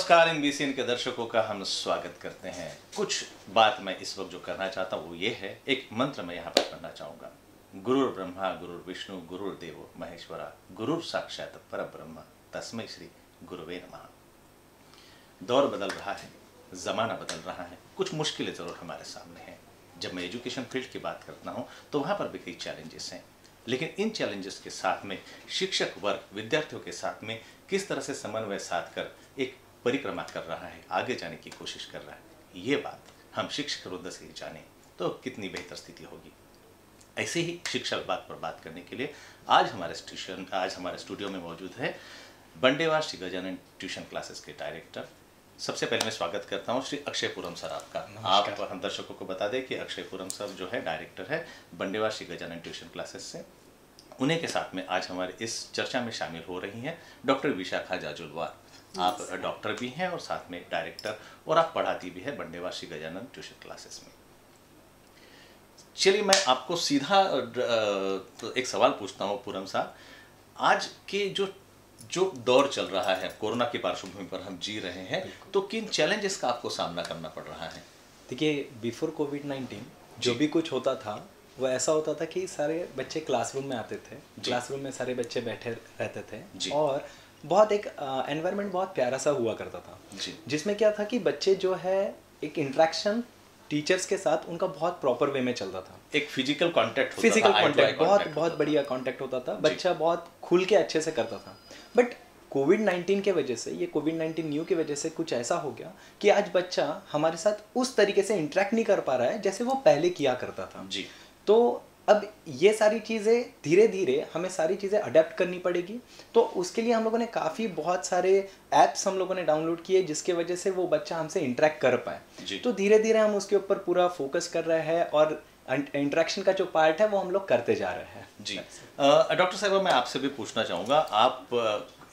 नमस्कार इन बीसीएन के दर्शकों का हम स्वागत करते हैं। कुछ बात मैं इस वक्त जो करना चाहता हूँ वो ये है, एक मंत्र मैं यहाँ पर करना चाहूँगा। गुरुर ब्रह्मा, गुरुर विष्णु, गुरुर देवो, महेश्वरा, गुरुर साक्षात पर ब्रह्म तस्मय श्री गुरुवे नमः। दौर बदल रहा है, ज़माना बदल रहा है, कुछ मुश्किलें ज़रूर हमारे सामने हैं। जब मैं एजुकेशन फ़ील्ड की बात करता हूँ तो वहाँ पर भी कई चैलेंजेस हैं। लेकिन इन चैलेंजेस के साथ में, शिक्षक वर्ग, विद्यार्थियों के साथ में किस तरह से समन्वय साध कर एक परिक्रमा कर रहा है आगे जाने की कोशिश कर रहा है। ये बात हम शिक्षक वृद्ध से ही जाने तो कितनी बेहतर स्थिति होगी। ऐसे ही शिक्षा विभाग पर बात करने के लिए आज हमारे स्टेशन आज हमारे स्टूडियो में मौजूद है बंडेवार श्री गजानन ट्यूशन क्लासेस के डायरेक्टर। सबसे पहले मैं स्वागत करता हूँ श्री अक्षय पुरम सर आपका। आप हम दर्शकों को बता दें कि अक्षय पुरम सर जो है डायरेक्टर है बंडेवार श्री गजानन ट्यूशन क्लासेस से। उन्हीं के साथ में आज हमारे इस चर्चा में शामिल हो रही हैं डॉक्टर विशाखा जाजुलवार। आप डॉक्टर भी हैं और साथ में डायरेक्टर और आप पढ़ाती भी है बंडेवासी गजानन ट्यूशन क्लासेस में। चलिए मैं आपको सीधा एक सवाल पूछता हूँ पूरम साहब। आज के जो जो दौर चल रहा है कोरोना की पार्श्वभूमि पर हम जी रहे हैं तो किन चैलेंजेस का आपको सामना करना पड़ रहा है? देखिए बिफोर कोविड नाइन्टीन जो। भी कुछ होता था वो ऐसा होता था कि सारे बच्चे क्लासरूम में आते थे। क्लासरूम में सारे बच्चे बैठे रहते थे और बहुत एक एनवायरनमेंट बहुत प्यारा सा हुआ करता था। जिसमें क्या था कि बच्चे जो है एक इंट्रैक्शन टीचर्स के साथ उनका बहुत प्रॉपर वे में चलता था। एक फ़िज़िकल कांटेक्ट फ़िज़िकल कांटेक्ट बहुत बहुत बढ़िया कांटेक्ट होता था। बच्चा बहुत खुल के अच्छे से करता था। बट कोविड नाइन्टीन के वजह से ये कोविड नाइन्टीन न्यू की वजह से कुछ ऐसा हो गया कि आज बच्चा हमारे साथ उस तरीके से इंटरेक्ट नहीं कर पा रहा है जैसे वो पहले किया करता था। जी। तो अब ये सारी चीज़ें धीरे धीरे हमें सारी चीज़ें अडेप्ट करनी पड़ेगी। तो उसके लिए हम लोगों ने काफ़ी बहुत सारे ऐप्स हम लोगों ने डाउनलोड किए जिसके वजह से वो बच्चा हमसे इंटरेक्ट कर पाए। तो धीरे धीरे हम उसके ऊपर पूरा फोकस कर रहे हैं और इंट्रैक्शन का जो पार्ट है वो हम लोग करते जा रहे हैं। जी। डॉक्टर साहब मैं आपसे भी पूछना चाहूँगा। आप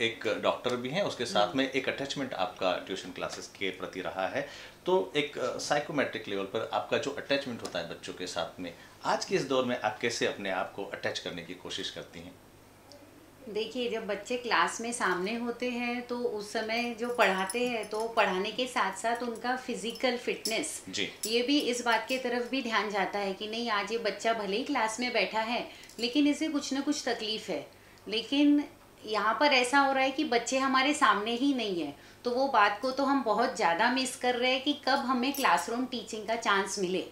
एक डॉक्टर भी हैं उसके साथ में एक अटैचमेंट आपका ट्यूशन क्लासेस के प्रति रहा है। तो एक साइकोमेट्रिक लेवल पर आपका जो अटैचमेंट होता है बच्चों के साथ में आज के इस दौर में आप कैसे अपने आप को अटैच करने की कोशिश करती हैं? देखिए जब बच्चे क्लास में सामने होते हैं तो उस समय जो पढ़ाते हैं तो पढ़ाने के साथ साथ उनका फ़िज़िकल फिटनेस जी। ये भी इस बात की तरफ़ भी ध्यान जाता है कि नहीं आज ये बच्चा भले ही क्लास में बैठा है लेकिन इसे कुछ ना कुछ तकलीफ़ है। लेकिन यहाँ पर ऐसा हो रहा है कि बच्चे हमारे सामने ही नहीं है तो वो बात को तो हम बहुत ज़्यादा मिस कर रहे हैं कि कब हमें क्लासरूम टीचिंग का चांस मिले।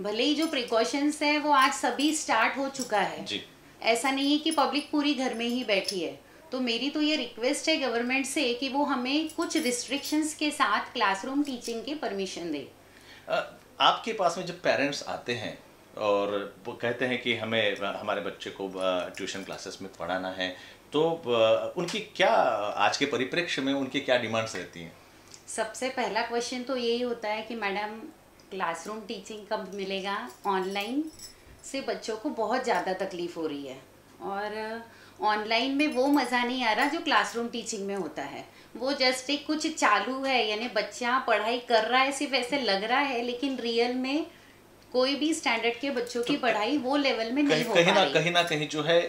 भले ही जो प्रिकॉशंस है वो आज सभी स्टार्ट हो चुका है। जी। ऐसा नहीं है कि पब्लिक पूरी घर में ही बैठी है। तो मेरी तो ये रिक्वेस्ट है गवर्नमेंट से कि वो हमें कुछ रिस्ट्रिक्शंस के साथ क्लासरूम टीचिंग के परमिशन दे। आपके पास में जब पेरेंट्स आते हैं और वो कहते हैं कि हमें हमारे बच्चे को ट्यूशन क्लासेस में पढ़ाना है तो उनकी क्या आज के परिप्रेक्ष्य में उनकी क्या डिमांड्स रहती हैं? सबसे पहला क्वेश्चन तो यही होता है कि मैडम क्लासरूम टीचिंग कब मिलेगा? ऑनलाइन से बच्चों को बहुत ज़्यादा तकलीफ़ हो रही है। और ऑनलाइन में वो मज़ा नहीं आ रहा जो क्लासरूम टीचिंग में होता है। वो जस्ट एक कुछ चालू है, यानी बच्चा पढ़ाई कर रहा है, सिर्फ़ ऐसे लग रहा है, लेकिन रियल में कोई भी स्टैंडर्ड के बच्चों की तो पढ़ाई वो लेवल में नहीं हो कहीं ना कहीं ना कहीं जो है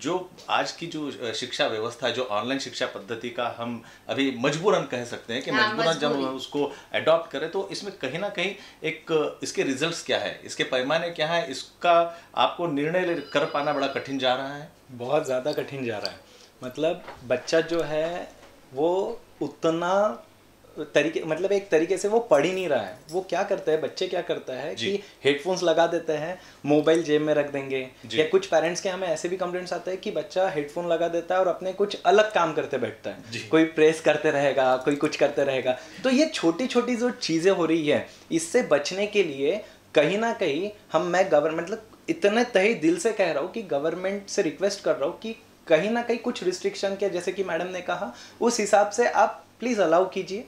जो आज की जो शिक्षा व्यवस्था जो ऑनलाइन शिक्षा पद्धति का हम अभी मजबूरन कह सकते हैं कि हाँ, मजबूरन जब हम उसको अडॉप्ट करें तो इसमें कहीं ना कहीं एक इसके रिजल्ट्स क्या है? इसके पैमाने क्या है? इसका आपको निर्णय कर पाना बड़ा कठिन जा रहा है? बहुत ज़्यादा कठिन जा रहा है। मतलब बच्चा जो है वो उतना तरीके मतलब एक तरीके से वो पढ़ ही नहीं रहा है। वो क्या करता है बच्चे क्या करता है कि हेडफोन्स लगा देते हैं मोबाइल जेब में रख देंगे। या कुछ पेरेंट्स के हमें ऐसे भी कंप्लेंट्स आते हैं कि बच्चा हेडफोन लगा देता है और अपने कुछ अलग काम करते बैठता है। कोई प्रेस करते रहेगा कोई कुछ करते रहेगा। तो ये छोटी छोटी जो चीज़ें हो रही है इससे बचने के लिए कहीं ना कहीं हम मैं गवर्नमेंट मतलब इतने तही दिल से कह रहा हूँ कि गवर्नमेंट से रिक्वेस्ट कर रहा हूँ कि कहीं ना कहीं कुछ रिस्ट्रिक्शन के जैसे कि मैडम ने कहा उस हिसाब से आप प्लीज़ अलाउ कीजिए।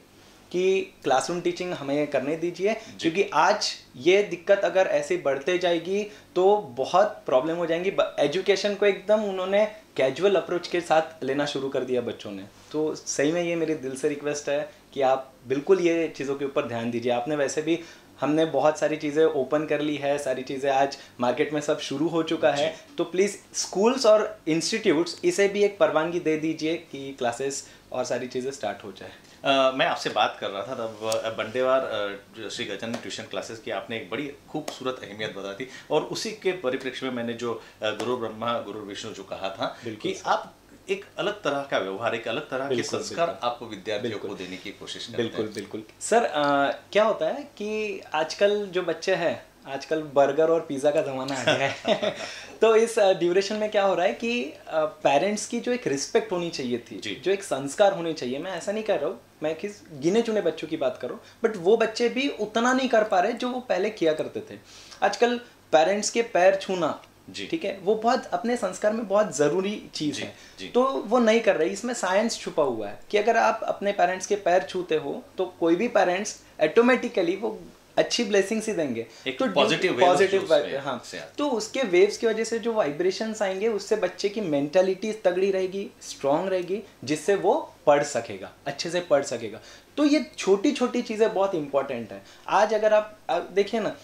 कि क्लासरूम टीचिंग हमें करने दीजिए क्योंकि आज ये दिक्कत अगर ऐसे बढ़ते जाएगी तो बहुत प्रॉब्लम हो जाएँगी। एजुकेशन को एकदम उन्होंने कैजुअल अप्रोच के साथ लेना शुरू कर दिया बच्चों ने। तो सही में ये मेरी दिल से रिक्वेस्ट है कि आप बिल्कुल ये चीज़ों के ऊपर ध्यान दीजिए। आपने वैसे भी हमने बहुत सारी चीज़ें ओपन कर ली है सारी चीज़ें आज मार्केट में सब शुरू हो चुका है। तो प्लीज़ स्कूल्स और इंस्टीट्यूट्स इसे भी एक परवानगी दे दीजिए कि क्लासेस और सारी चीज़ें स्टार्ट हो जाए। Uh, मैं आपसे बात कर रहा था तब बंडेवार श्री गजन ट्यूशन क्लासेस की आपने एक बड़ी खूबसूरत अहमियत बता थी और उसी के परिप्रेक्ष्य में मैंने जो गुरु ब्रह्मा गुरु विष्णु जो कहा था कि आप एक अलग तरह का व्यवहार एक अलग तरह के संस्कार आपको विद्यार्थियों को देने की कोशिश करते बिल्कुल बिल्कुल। सर आ, क्या होता है कि आजकल जो बच्चे हैं आजकल बर्गर और पिज़्ज़ा का ज़माना आ गया है। तो इस ड्यूरेशन में क्या हो रहा है कि पेरेंट्स की जो एक रिस्पेक्ट होनी चाहिए थी जो। एक संस्कार होने चाहिए मैं ऐसा नहीं कर रहा हूँ मैं किस गिने चुने बच्चों की बात कर बट वो बच्चे भी उतना नहीं कर पा रहे जो वो पहले किया करते थे। आजकल पेरेंट्स के पैर छूना जी। ठीक है वो बहुत अपने संस्कार में बहुत ज़रूरी चीज़ है। जी. तो वो नहीं कर रहे इसमें साइंस छुपा हुआ है कि अगर आप अपने पेरेंट्स के पैर छूते हो तो कोई भी पेरेंट्स ऑटोमेटिकली वो अच्छी ब्लेसिंग्स ही देंगे। एक तो पॉजिटिव पॉजिटिव हाँ। तो उसके वेव्स की वजह से जो वाइब्रेशंस आएँगे उससे बच्चे की मेंटालिटी तगड़ी रहेगी स्ट्रांग रहेगी जिससे वो पढ़ सकेगा अच्छे से पढ़ सकेगा। तो ये छोटी छोटी चीज़ें बहुत इंपॉर्टेंट है। आज अगर आप देखिए ना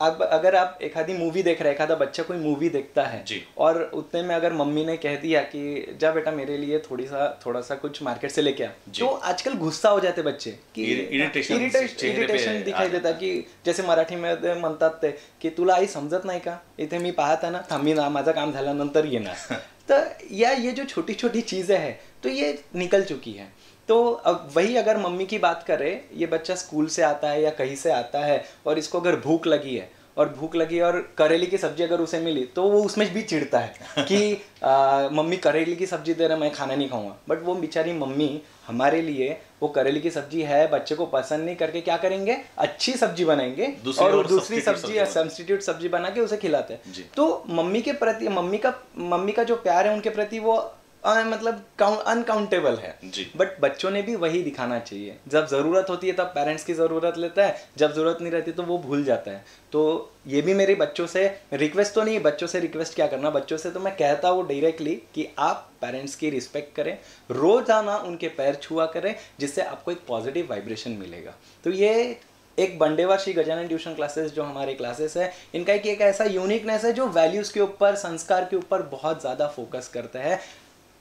अब अगर आप एक आधी मूवी देख रहे एक आधा बच्चा कोई मूवी देखता है जी। और उतने में अगर मम्मी ने कह दिया कि जा बेटा मेरे लिए थोड़ी सा थोड़ा सा कुछ मार्केट से लेके आ। तो आजकल गुस्सा हो जाते बच्चे कि इरिटेशन इरिटेशन दिखाई देता कि जैसे मराठी मध्ये म्हणतात ते की तुला आई समजत नाही का? इथे मी पाहता ना थांबी ना माझं काम झाल्यानंतर येणार. तो या ये जो छोटी छोटी चीज़ें हैं तो ये निकल चुकी है। तो अब वही अगर मम्मी की बात करें ये बच्चा स्कूल से आता है या कहीं से आता है और इसको अगर भूख लगी है और भूख लगी और करेली की सब्ज़ी अगर उसे मिली तो वो उसमें भी चिढ़ता है कि आ, मम्मी करेली की सब्ज़ी दे रहे मैं खाना नहीं खाऊँगा। बट वो बेचारी मम्मी हमारे लिए वो करेली की सब्ज़ी है बच्चे को पसंद नहीं करके क्या करेंगे? अच्छी सब्ज़ी बनाएँगे और, और दूसरी सब्ज़ी सब्सटीट्यूट सब्ज़ी बना के उसे खिलाते हैं। तो मम्मी के प्रति मम्मी का मम्मी का जो प्यार है उनके प्रति वो मतलब अनकाउंटेबल है। बट बच्चों ने भी वही दिखाना चाहिए। जब ज़रूरत होती है तब पेरेंट्स की ज़रूरत लेता है। जब ज़रूरत नहीं रहती तो वो भूल जाता है। तो ये भी मेरे बच्चों से रिक्वेस्ट तो नहीं बच्चों से रिक्वेस्ट क्या करना? बच्चों से तो मैं कहता हूँ डायरेक्टली कि आप पेरेंट्स की रिस्पेक्ट करें। रोज़ाना उनके पैर छुआ करें जिससे आपको एक पॉजिटिव वाइब्रेशन मिलेगा। तो ये एक बंडेवा श्री गजानन ट्यूशन क्लासेस जो हमारे क्लासेस है इनका एक एक ऐसा यूनिकनेस है जो वैल्यूज़ के ऊपर संस्कार के ऊपर बहुत ज़्यादा फोकस करता है।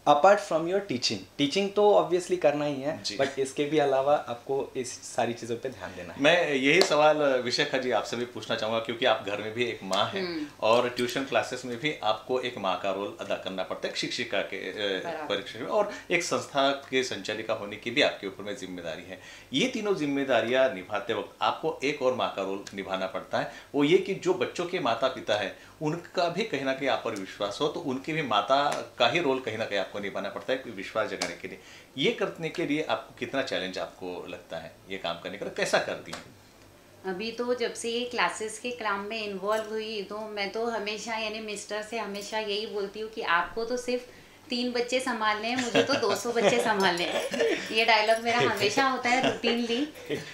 Apart from your teaching teaching तो ऑब्वियसली करना ही है बट इसके भी अलावा आपको इस सारी चीज़ों पे ध्यान देना है। मैं यही सवाल विशेखा जी आपसे भी पूछना चाहूँगा क्योंकि आप घर में भी एक माँ है हम्म। और ट्यूशन क्लासेस में भी आपको एक माँ का रोल अदा करना पड़ता है शिक्षिका के परीक्षा में और एक संस्था के संचालिका होने की भी आपके ऊपर में ज़िम्मेदारी है। ये तीनों जिम्मेदारियाँ निभाते वक्त आपको एक और माँ का रोल निभाना पड़ता है। वो ये कि जो बच्चों के माता पिता है उनका भी कहीं ना कहीं आप पर विश्वास हो तो उनकी भी माता का ही रोल कहीं ना कहीं आपको निभाना पड़ता है, विश्वास जगाने के लिए। ये करने के लिए आपको कितना चैलेंज आपको लगता है ये काम करने का कैसा कर दी अभी तो जब से ये क्लासेस के काम में इन्वॉल्व हुई तो मैं तो हमेशा, यानी मिस्टर से हमेशा यही बोलती हूँ कि आपको तो सिर्फ़ तीन बच्चे संभालने हैं मुझे तो 200 बच्चे संभालने हैं। ये डायलॉग मेरा हमेशा होता है रूटीनली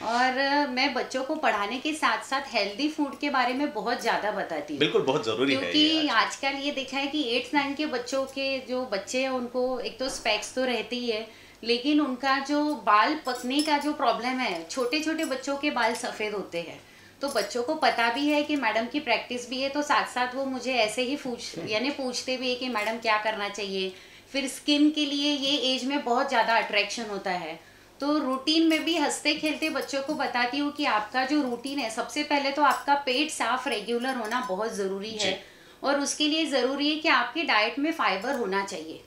और मैं बच्चों को पढ़ाने के साथ साथ हेल्दी फ़ूड के बारे में बहुत ज़्यादा बताती हूँ। बिल्कुल बहुत ज़रूरी क्योंकि आजकल ये देखा है कि एट्थ नाइन के बच्चों के जो बच्चे हैं उनको एक तो स्पेक्स तो रहती ही है लेकिन उनका जो बाल पकने का जो प्रॉब्लम है छोटे छोटे बच्चों के बाल सफ़ेद होते हैं। तो बच्चों को पता भी है कि मैडम की प्रैक्टिस भी है तो साथ साथ वो मुझे ऐसे ही पूछ यानी पूछते भी है कि मैडम क्या करना चाहिए। फिर स्किन के लिए ये एज में बहुत ज़्यादा अट्रैक्शन होता है। तो रूटीन में भी हँसते खेलते बच्चों को बताती हूँ कि आपका जो रूटीन है सबसे पहले तो आपका पेट साफ़ रेगुलर होना बहुत ज़रूरी है। और उसके लिए ज़रूरी है कि आपकी डाइट में फाइबर होना चाहिए।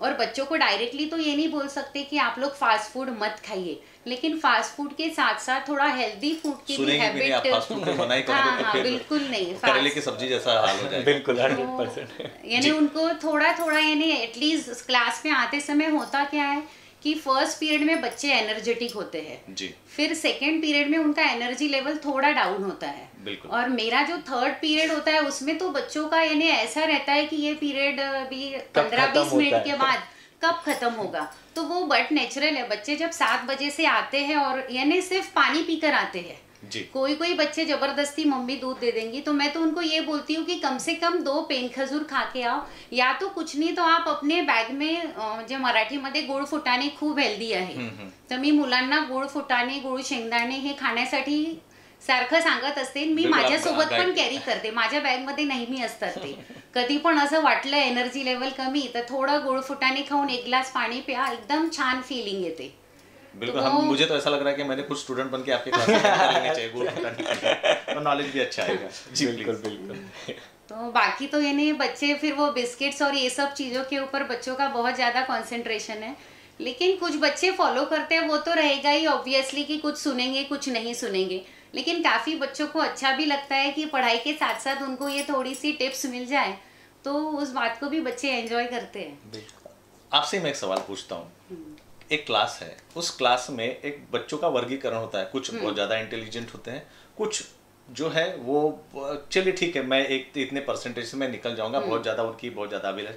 और बच्चों को डायरेक्टली तो ये नहीं बोल सकते कि आप लोग फास्ट फ़ूड मत खाइए। लेकिन फास्ट फ़ूड के साथ साथ थोड़ा हेल्दी फ़ूड की भी हैबिट हाँ हाँ बिल्कुल नहीं करेले की सब्ज़ी जैसा हाल हो जाए बिल्कुल तो यानी उनको थोड़ा थोड़ा यानी एटलीस्ट क्लास में आते समय होता क्या है कि फ़र्स्ट पीरियड में बच्चे एनर्जेटिक होते हैं। जी। फिर सेकेंड पीरियड में उनका एनर्जी लेवल थोड़ा डाउन होता है। और मेरा जो थर्ड पीरियड होता है उसमें तो बच्चों का यानी ऐसा रहता है कि ये पीरियड भी पंद्रह बीस मिनट के बाद कब खत्म होगा? तो वो बट नेचुरल है। बच्चे जब सात बजे से आते हैं और यानी सिर्फ़ पानी पीकर आते हैं। जी। कोई कोई बच्चे जबरदस्ती मम्मी दूध दे देंगी तो मैं तो उनको ये बोलती हूँ कि कम से कम दो पेन खजूर खा के आओ। या तो कुछ नहीं तो आप अपने बैग में जो मराठीमध्ये गुळ फुटाणे खूप हेल्दी आहे। तर मी मुलांना गुळ फुटाणे गुळ शेंगदाणे हे खाण्यासाठी सारखं सांगत असते. मी माझ्यासोबत पण कॅरी करते. माझ्या बॅगमध्ये नेहमी असतात ते. कधी पण असं वाटलं एनर्जी लेवल कमी तर थोडं गुळ फुटाणे खाऊन एक ग्लास पाणी प्या. एकदम छान फिलिंग येते. बिल्कुल तो हम मुझे तो ऐसा लग रहा है कि मैंने कुछ स्टूडेंट बन के आपके क्लास में चाहिए गुड़ फटाने तो नॉलेज भी अच्छा आएगा। जी बिल्कुल बिल्कुल बिल्कुल। तो बाकी तो यानी बच्चे फिर वो बिस्किट्स और ये सब चीज़ों के ऊपर बच्चों का बहुत ज़्यादा कंसंट्रेशन है। लेकिन कुछ बच्चे फॉलो करते हैं वो तो रहेगा ही ऑब्वियसली कि कुछ सुनेंगे कुछ नहीं सुनेंगे। लेकिन काफ़ी बच्चों को अच्छा भी लगता है कि पढ़ाई के साथ साथ उनको ये थोड़ी सी टिप्स मिल जाए तो उस बात को भी बच्चे एंजॉय करते हैं। आपसे मैं एक सवाल पूछता हूँ। एक क्लास है। उस क्लास में एक बच्चों का वर्गीकरण होता है। कुछ बहुत ज़्यादा इंटेलिजेंट होते हैं। कुछ जो है वो चलिए ठीक है मैं एक इतने परसेंटेज से मैं निकल जाऊँगा बहुत ज़्यादा उनकी बहुत ज़्यादा अभिलाष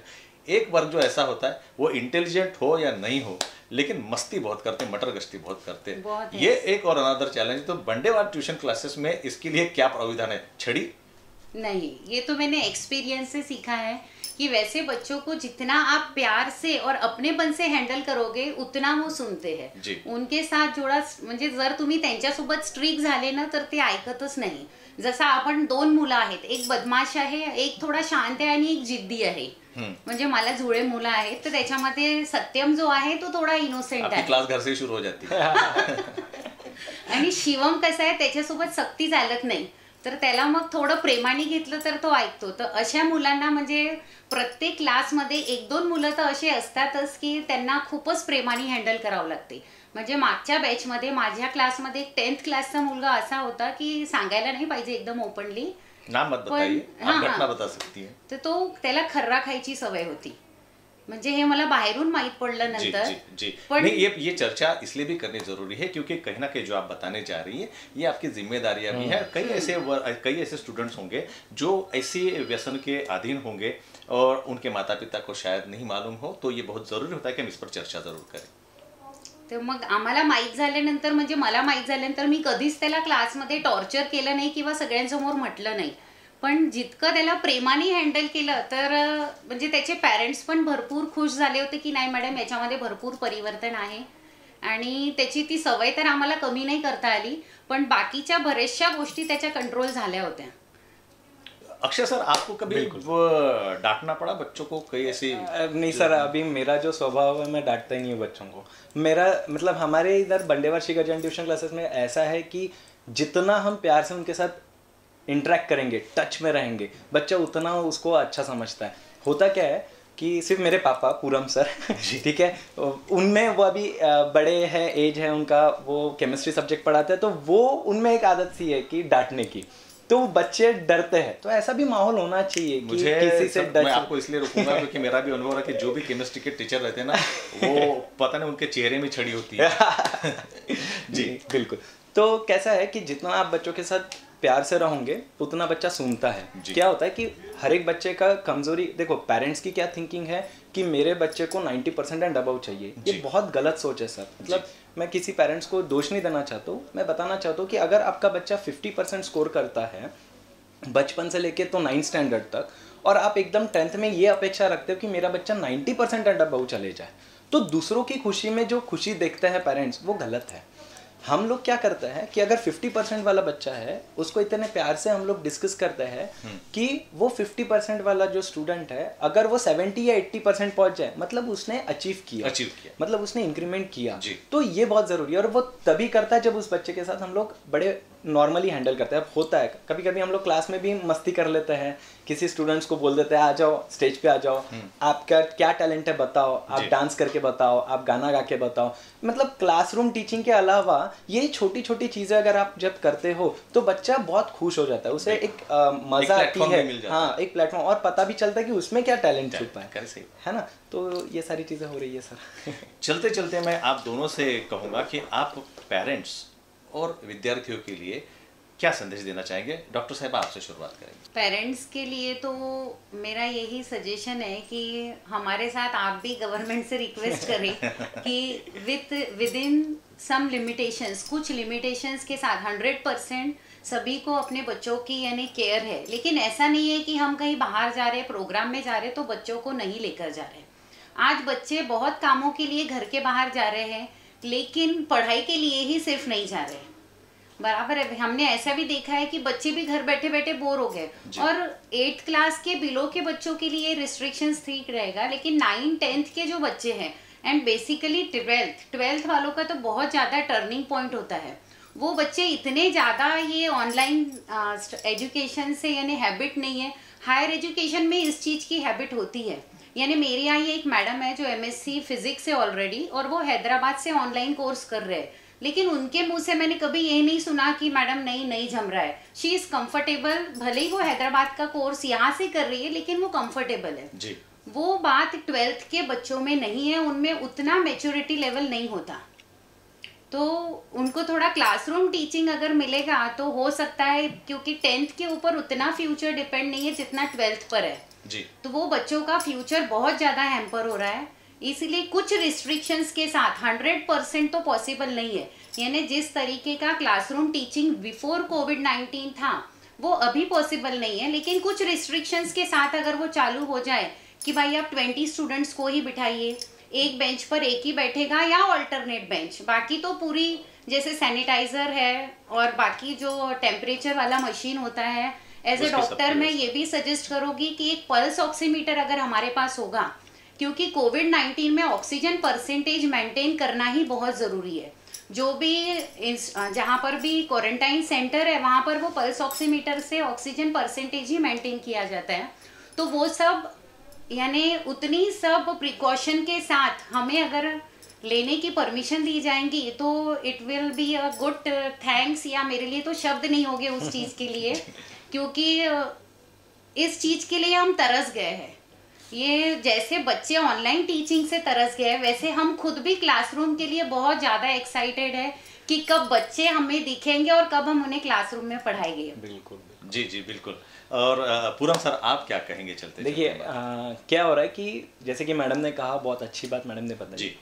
एक वर्ग जो ऐसा होता है वो इंटेलिजेंट हो या नहीं हो लेकिन मस्ती बहुत करते मटर गश्ती बहुत करते हैं। बहुत ये एक और अनदर चैलेंज तो बंडेवार ट्यूशन क्लासेस में इसके लिए क्या प्राविधान है? छड़ी? नहीं ये तो मैंने एक्सपीरियंस से सीखा है। कि वैसे बच्चों को जितना आप प्यार से और अपनेपन से हँडल करोगे उतना वो सुनते. हैं। उनके साथ जोडा म्हणजे जर तुम्ही त्यांच्यासोबत स्ट्रिक झाले ना तर ते ऐकतच नाही. जसं आपण दोन मुलं आहेत एक बदमाश आहे एक थोडा शांत आहे आणि एक जिद्दी आहे. म्हणजे मला जुळे मुलं आहेत तर त्याच्यामध्ये सत्यम जो आहे तो थोडा इनोसेंट आहे. क्लास घर से ही शुरू हो जाती आणि शिवम कसा आहे त्याच्यासोबत सक्ती चालत नाही. तर त्याला मग थोडं प्रेमाने घेतलं तर तो ऐकतो. तर अशा मुलांना म्हणजे प्रत्येक क्लासमध्ये एक दोन मुलं तर असे असतातच की त्यांना खूपच प्रेमाने हँडल करावं लागते. म्हणजे मागच्या बॅचमध्ये माझ्या क्लासमध्ये एक टेन्थ क्लासचा मुलगा असा होता की सांगायला नाही पाहिजे एकदम ओपनली पण- हैं तर तो त्याला खर्रा खायची सवय होती. म्हणजे हे मला बाहेरून माहीत पडलं जी नंतर. जी जी. पण नहीं ये ये चर्चा इसलिए भी करनी ज़रूरी है क्योंकि कहीं ना कहीं जो आप बताने जा रही है ये आपकी जिम्मेदारियाँ भी है। कई ऐसे कई ऐसे स्टूडेंट्स होंगे जो ऐसे व्यसन के अधीन होंगे और उनके माता पिता को शायद नहीं मालूम हो तो ये बहुत ज़रूरी होता है कि हम इस पर चर्चा ज़रूर करें। तर मग आम्हाला माहीत झाल्यानंतर म्हणजे मला माहीत झाल्यानंतर मी कधीच त्याला क्लासमध्ये टॉर्चर केलं नाही किंवा सगळ्यांसमोर म्हटलं नाही. पण जितकं त्याला प्रेमाने हँडल केलं तर म्हणजे त्याचे पॅरेंट्स पण भरपूर खुश झाले होते की नाही मॅडम याच्यामध्ये भरपूर परिवर्तन आहे. आणि त्याची ती सवय तर आम्हाला कमी नाही करता आली पण बाकीच्या बऱ्याचशा गोष्टी त्याच्या कंट्रोल झाल्या होत्या. अक्षय सर आपको कभी वो डांटना पड़ा बच्चों को? कई ऐसी नहीं सर अभी मेरा जो स्वभाव है मैं डांटता ही नहीं हूँ बच्चों को। मेरा मतलब हमारे इधर बंडेवार शिखर जैन ट्यूशन क्लासेस में ऐसा है कि जितना हम प्यार से उनके साथ इंटरेक्ट करेंगे टच में रहेंगे। बच्चा उतना उसको अच्छा समझता है। होता क्या है कि सिर्फ़ मेरे पापा पूरम सर ठीक है? उनमें वो अभी बड़े हैं एज है उनका वो केमिस्ट्री सब्जेक्ट पढ़ाते हैं तो वो उनमें एक आदत सी है कि डांटने की। तो बच्चे डरते हैं। तो ऐसा भी माहौल होना चाहिए कि मुझे किसी से डर मैं आपको इसलिए रोकूँगा क्योंकि मेरा भी अनुभव है कि जो भी केमिस्ट्री के टीचर रहते हैं ना वो पता नहीं उनके चेहरे में छड़ी होती है। जी। बिल्कुल। तो कैसा है कि जितना आप बच्चों के साथ प्यार से रहोगे उतना बच्चा सुनता है। क्या होता है कि हर एक बच्चे का कमज़ोरी देखो पेरेंट्स की क्या थिंकिंग है कि मेरे बच्चे को 90 परसेंट एंड अबव चाहिए। ये बहुत गलत सोच है सर। मतलब मैं किसी पेरेंट्स को दोष नहीं देना चाहता हूँ। मैं बताना चाहता हूँ कि अगर आपका बच्चा 50 परसेंट स्कोर करता है बचपन से लेके तो नाइन्थ स्टैंडर्ड तक और आप एकदम टेंथ में ये अपेक्षा रखते हो कि मेरा बच्चा 90 परसेंट एंड अबव चले जाए तो दूसरों की खुशी में जो खुशी देखते हैं पेरेंट्स वो गलत है। हम लोग क्या करते हैं कि अगर 50 परसेंट वाला बच्चा है उसको इतने प्यार से हम लोग डिस्कस करते हैं कि वो 50 परसेंट वाला जो स्टूडेंट है अगर वो 70 या 80 परसेंट पहुँच जाए मतलब उसने अचीव किया अचीव किया। मतलब उसने इंक्रीमेंट किया। तो ये बहुत ज़रूरी है और वो तभी करता है जब उस बच्चे के साथ हम लोग बड़े नॉर्मली हैंडल करते हैं। अब होता है। कभी कभी हम लोग क्लास में भी मस्ती कर लेते हैं। किसी स्टूडेंट्स को बोल देते हैं आ जाओ स्टेज पे आ जाओ। आपका क्या टैलेंट है बताओ। आप डांस करके बताओ। आप गाना गा के बताओ। मतलब क्लासरूम टीचिंग के अलावा ये छोटी छोटी चीज़ें अगर आप जब करते हो तो बच्चा बहुत खुश हो जाता है। उसे एक अ, मज़ा आती है। हाँ एक प्लेटफॉर्म और पता भी चलता है कि उसमें क्या टैलेंट छुपा है। है ना? तो ये सारी चीज़ें हो रही है सर। चलते चलते मैं आप दोनों से कहूँगा कि आप पेरेंट्स और विद्यार्थियों के लिए क्या संदेश देना चाहेंगे? डॉक्टर साहब आपसे शुरुआत करेंगे। पेरेंट्स के लिए तो मेरा यही सजेशन है कि हमारे साथ आप भी गवर्नमेंट से रिक्वेस्ट करें कि with with in some limitations कुछ लिमिटेशंस के साथ हंड्रेड परसेंट सभी को अपने बच्चों की यानी केयर है। लेकिन ऐसा नहीं है कि हम कहीं बाहर जा रहे हैं प्रोग्राम में जा रहे तो बच्चों को नहीं लेकर जा रहे आज बच्चे बहुत कामों के लिए घर के बाहर जा रहे हैं लेकिन पढ़ाई के लिए ही सिर्फ़ नहीं जा रहे। बराबर है हमने ऐसा भी देखा है कि बच्चे भी घर बैठे बैठे बोर हो गए। और एट्थ क्लास के बिलो के बच्चों के लिए रिस्ट्रिक्शंस ठीक रहेगा लेकिन नाइन टेंथ के जो बच्चे हैं एंड बेसिकली ट्वेल्थ ट्वेल्थ वालों का तो बहुत ज़्यादा टर्निंग पॉइंट होता है। वो बच्चे इतने ज़्यादा ये ऑनलाइन एजुकेशन से यानी हैबिट नहीं है हायर एजुकेशन में इस चीज़ की हैबिट होती है। यानी मेरे यहाँ ये एक मैडम है जो एमएससी फिजिक्स से ऑलरेडी और वो हैदराबाद से ऑनलाइन कोर्स कर रहे हैं। लेकिन उनके मुँह से मैंने कभी ये नहीं सुना कि मैडम नहीं नहीं जम रहा है। शी इज़ कम्फर्टेबल भले ही वो हैदराबाद का कोर्स यहाँ से कर रही है लेकिन वो कम्फर्टेबल है। जी। वो बात ट्वेल्थ के बच्चों में नहीं है उनमें उतना मेच्योरिटी लेवल नहीं होता। तो उनको थोड़ा क्लासरूम टीचिंग अगर मिलेगा तो हो सकता है क्योंकि टेंथ के ऊपर उतना फ्यूचर डिपेंड नहीं है जितना ट्वेल्थ पर है। जी। तो वो बच्चों का फ्यूचर बहुत ज़्यादा हैम्पर हो रहा है इसीलिए कुछ रिस्ट्रिक्शंस के साथ हंड्रेड परसेंट तो पॉसिबल नहीं है। यानी जिस तरीके का classroom teaching before COVID nineteen था वो अभी पॉसिबल नहीं है लेकिन कुछ रिस्ट्रिक्शंस के साथ अगर वो चालू हो जाए कि भाई आप ट्वेंटी स्टूडेंट्स को ही बिठाइए एक बेंच पर एक ही बैठेगा या ऑल्टरनेट बेंच बाकी तो पूरी जैसे सैनिटाइजर है और बाकी जो टेम्परेचर वाला मशीन होता है एज ए डॉक्टर मैं ये भी सजेस्ट करूँगी कि एक पल्स ऑक्सीमीटर अगर हमारे पास होगा क्योंकि कोविड नाइन्टीन में ऑक्सीजन परसेंटेज मेंटेन करना ही बहुत ज़रूरी है। जो भी जहाँ पर भी क्वारंटाइन सेंटर है वहाँ पर वो पल्स ऑक्सीमीटर से ऑक्सीजन परसेंटेज ही मेंटेन किया जाता है। तो वो सब यानी उतनी सब प्रिकॉशन के साथ हमें अगर लेने की परमिशन दी जाएँगी तो it will be a good thanks या मेरे लिए तो शब्द नहीं होंगे उस चीज़ के लिए क्योंकि इस चीज़ के लिए हम तरस गए हैं। ये जैसे बच्चे ऑनलाइन टीचिंग से तरस गए वैसे हम खुद भी क्लासरूम के लिए बहुत ज़्यादा एक्साइटेड है। कि कब बच्चे हमें दिखेंगे और कब हम उन्हें क्लासरूम में पढ़ाएँगे। बिल्कुल बिल्कुल। जी जी बिल्कुल। और पूरम सर आप क्या कहेंगे चलते देखिए क्या हो रहा है कि जैसे कि मैडम ने कहा बहुत अच्छी बात मैडम ने बताई। जी।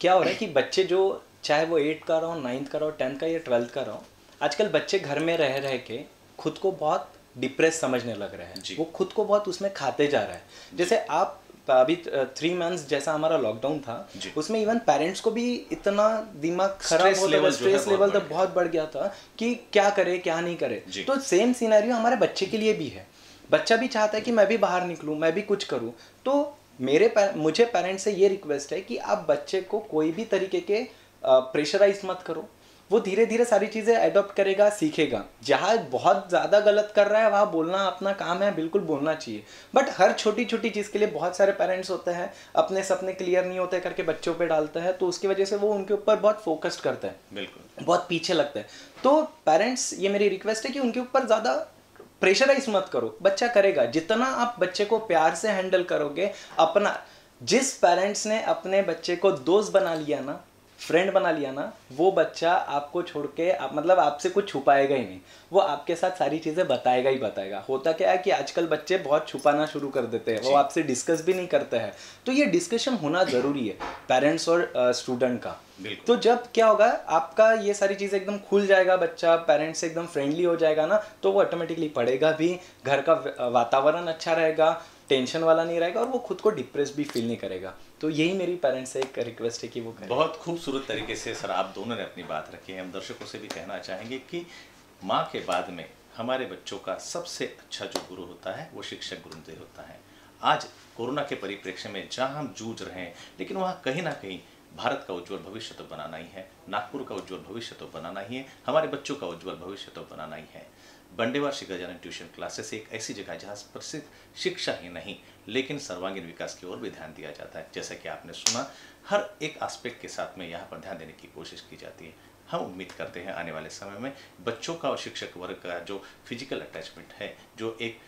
क्या हो रहा है कि बच्चे जो चाहे वो एट्थ का रहो नाइन्थ का रहो टेंथ का या ट्वेल्थ का रहो आजकल बच्चे घर में रह रह के खुद को बहुत डिप्रेस समझने लग रहे हैं। वो खुद को बहुत उसमें खाते जा रहा है। जैसे आप अभी थ्री मंथ्स जैसा हमारा लॉकडाउन था उसमें इवन पेरेंट्स को भी इतना दिमाग खराब होता था level स्ट्रेस लेवल तो बहुत बढ़ गया था कि क्या करे क्या नहीं करे। तो सेम सिनेरियो हमारे बच्चे के लिए भी है। बच्चा भी चाहता है कि मैं भी बाहर निकलूं मैं भी कुछ करूँ। तो मेरे मुझे पेरेंट्स से ये रिक्वेस्ट है कि आप बच्चे को कोई भी तरीके के प्रेशराइज मत करो। वो धीरे धीरे सारी चीज़ें अडॉप्ट करेगा सीखेगा। जहाँ बहुत ज़्यादा गलत कर रहा है वहाँ बोलना अपना काम है बिल्कुल बोलना चाहिए। बट हर छोटी छोटी चीज़ के लिए बहुत सारे पेरेंट्स होते हैं अपने सपने क्लियर नहीं होते करके बच्चों पे डालते हैं तो उसकी वजह से वो उनके ऊपर बहुत फोकस्ड करते हैं। बिल्कुल। बहुत पीछे लगता है। तो पेरेंट्स ये मेरी रिक्वेस्ट है कि उनके ऊपर ज़्यादा प्रेशराइज मत करो। बच्चा करेगा। जितना आप बच्चे को प्यार से हैंडल करोगे अपना जिस पेरेंट्स ने अपने बच्चे को दोस्त बना लिया ना फ्रेंड बना लिया ना वो बच्चा आपको छोड़ के आप, मतलब आपसे कुछ छुपाएगा ही नहीं। वो आपके साथ सारी चीज़ें बताएगा ही बताएगा। होता क्या है कि आजकल बच्चे बहुत छुपाना शुरू कर देते हैं वो आपसे डिस्कस भी नहीं करते हैं। तो ये डिस्कशन होना ज़रूरी है पेरेंट्स और स्टूडेंट का। तो जब क्या होगा आपका ये सारी चीज़ें एकदम खुल जाएगा बच्चा पेरेंट्स से एकदम फ्रेंडली हो जाएगा ना तो वो ऑटोमेटिकली पढ़ेगा भी घर का वातावरण अच्छा रहेगा टेंशन वाला नहीं रहेगा और वो खुद को डिप्रेस भी फील नहीं करेगा। तो यही मेरी पेरेंट्स से एक रिक्वेस्ट है कि वो करें। बहुत खूबसूरत तरीके से सर, आप दोनों ने अपनी बात रखी है। हम दर्शकों से भी कहना चाहेंगे कि माँ के बाद में हमारे बच्चों का सबसे अच्छा जो गुरु होता है, वो शिक्षक गुरुदेव होता है। आज कोरोना के परिप्रेक्ष्य में जहाँ हम जूझ रहे हैं, लेकिन वहाँ कहीं ना कहीं भारत का उज्जवल भविष्य तो बनाना ही है, नागपुर का उज्जवल भविष्य तो बनाना ही है, हमारे बच्चों का उज्जवल भविष्य तो बनाना ही है। बंडेवार शिखर गजानन ट्यूशन क्लासेस एक ऐसी जगह है जहाँ प्रसिद्ध शिक्षा ही नहीं, लेकिन सर्वांगीण विकास की ओर भी ध्यान दिया जाता है। जैसा कि आपने सुना, हर एक एस्पेक्ट के साथ में यहाँ पर ध्यान देने की कोशिश की जाती है। हम उम्मीद करते हैं आने वाले समय में बच्चों का और शिक्षक वर्ग का जो फ़िज़िकल अटैचमेंट है, जो एक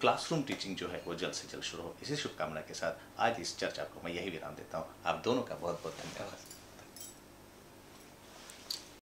क्लासरूम टीचिंग जो है, वो जल्द से जल्द शुरू हो। इसी शुभकामना के साथ आज इस चर्चा को मैं यही विराम देता हूँ। आप दोनों का बहुत बहुत धन्यवाद।